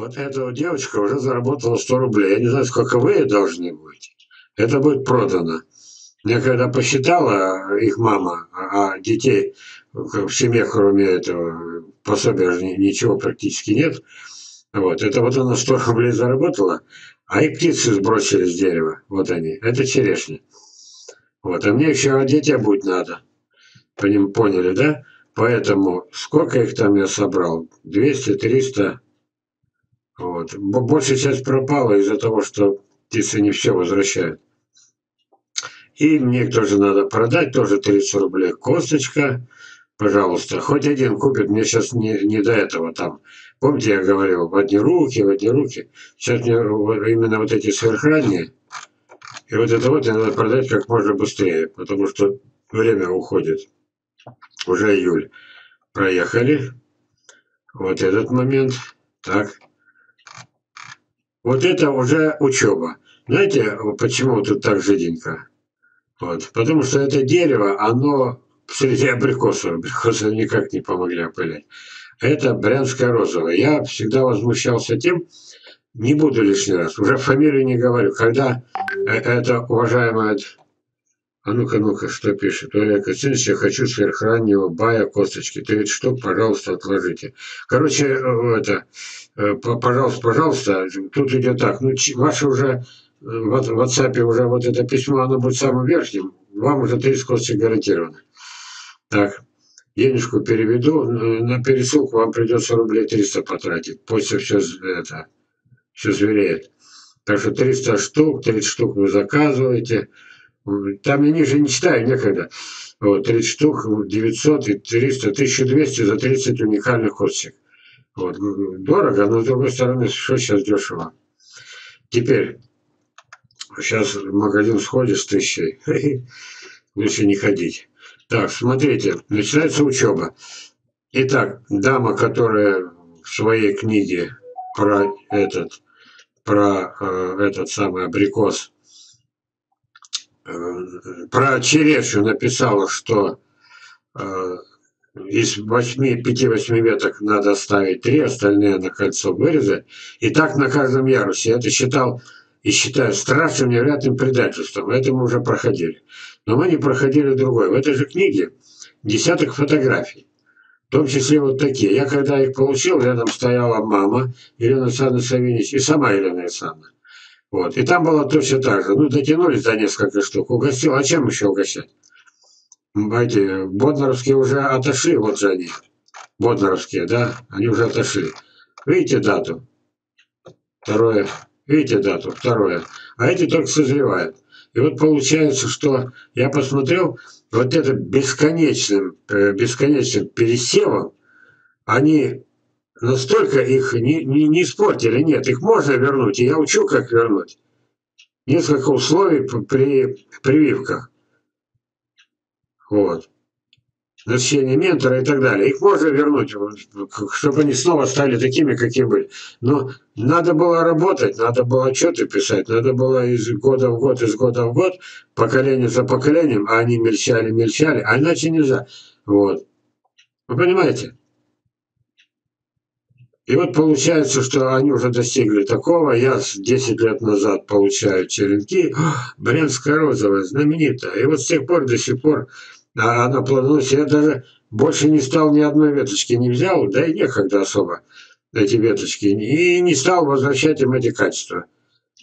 Вот эта вот девочка уже заработала 100 рублей. Я не знаю, сколько вы должны быть. Это будет продано. Я когда посчитала их мама, а детей в семье, кроме этого пособия же ничего практически нет. Вот. Это вот она 100 рублей заработала, а и птицы сбросили с дерева. Вот они. Это черешня. Вот. А мне еще одеть обуть надо. По ним поняли, да? Поэтому сколько их там я собрал? 200, 300. Вот. Большая часть пропала из-за того, что птицы не все возвращают. И мне тоже надо продать, тоже 30 рублей. Косточка, пожалуйста. Хоть один купит, мне сейчас не, не до этого там. Помните, я говорил, в одни руки, в одни руки. Сейчас мне именно вот эти сверхранние. И вот это вот надо продать как можно быстрее, потому что время уходит. Уже июль. Проехали. Вот этот момент. Так. Вот это уже учеба. Знаете, почему тут так жиденько? Вот. Потому что это дерево, оно среди абрикосов. Абрикосы никак не помогли опылять. Это брянская розовая. Я всегда возмущался тем, не буду лишний раз, уже фамилию не говорю, когда э, это уважаемая а ну-ка, ну-ка, что пишет? Олег Костинович, я хочу сверхраннего бая косточки. 30 штук, пожалуйста, отложите. Короче, э, это, э, пожалуйста, пожалуйста, тут идет так. Ну, ваше уже э, в WhatsApp уже вот это письмо, оно будет самым верхним. Вам уже 30 косточек гарантировано. Так, денежку переведу. На пересылку вам придется рублей 300 потратить. После все это, все звереет. Так что 300 штук, 30 штук вы заказываете. Там я ниже не читаю, некогда. Вот, 30 штук, 900 и 300, 1200 за 30 уникальных косточек. Вот. Дорого, но с другой стороны, что сейчас дешево. Теперь, сейчас магазин сходишь с тысячей, лучше не ходить. Так, смотрите, начинается учеба. Итак, дама, которая в своей книге про этот, про э, этот самый абрикос про черешню написала, что э, из восьми, пяти-восьми веток надо ставить три, остальные на кольцо вырезать. И так на каждом ярусе. Я это считал и считаю страшным невероятным предательством. Это мы уже проходили. Но мы не проходили другое. В этой же книге десяток фотографий. В том числе вот такие. Я когда их получил, рядом стояла мама Елена Александровна Савинич и сама Елена Александровна. Вот. И там было точно так же. Ну, дотянулись за несколько штук. Угостил. А чем еще угощать? Эти Боднаровские уже отошли, вот же они. Боднаровские, да? Они уже отошли. Видите дату? Второе. Видите дату? Второе. А эти только созревают. И вот получается, что я посмотрел, вот это бесконечным, э, бесконечным пересевом, они настолько их не, не, не испортили. Нет, их можно вернуть, и я учу, как вернуть. Несколько условий при прививках. Вот. Назначение ментора и так далее. Их можно вернуть, чтобы они снова стали такими, какие были. Но надо было работать, надо было отчеты писать, надо было из года в год, из года в год, поколение за поколением, а они мельчали, мельчали, а иначе нельзя. Вот. Вы понимаете? И вот получается, что они уже достигли такого. Я 10 лет назад получаю черенки. Брянская розовая, знаменитая. И вот с тех пор до сих пор а, она плодоносит. Я даже больше не стал ни одной веточки не взял, да и некогда особо эти веточки. И не стал возвращать им эти качества.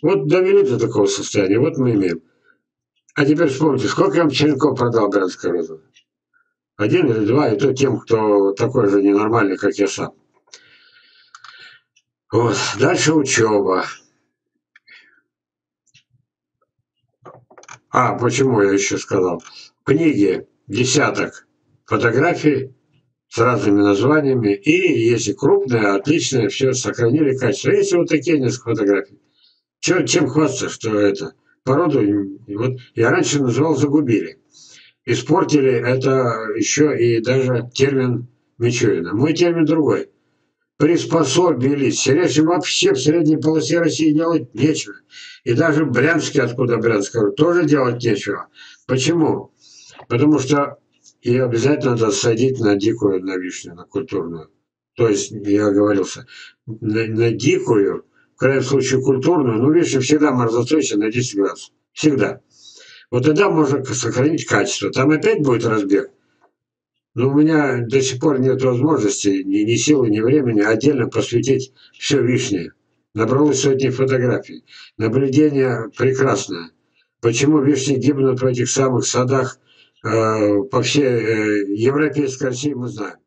Вот довели до такого состояния. Вот мы имеем. А теперь вспомните, сколько я вам черенков продал Брянской розовой? Один или два, и то тем, кто такой же ненормальный, как я сам. Вот. Дальше учеба. А, почему я еще сказал? В книге десяток фотографий с разными названиями. И если крупные, отличные, все сохранили качество. Если вот такие несколько фотографий. Чем, чем хвастаться, что это? Породу, вот я раньше называл загубили. Испортили это еще и даже термин Мичурина. Мой термин другой приспособились. Сережи вообще в средней полосе России делать нечего. И даже в Брянске, откуда Брянск, тоже делать нечего. Почему? Потому что ее обязательно надо садить на дикую, на вишню, на культурную. то есть я оговорился, на, на дикую, в крайнем случае культурную, ну, вишня всегда морозостойчива на 10 градусов. Всегда. Вот тогда можно сохранить качество. Там опять будет разбег. Но у меня до сих пор нет возможности, ни, ни силы, ни времени отдельно посвятить все вишне. Набралось сотни фотографий. Наблюдение прекрасное. Почему вишни гибнут в этих самых садах э, по всей э, Европейской России, мы знаем.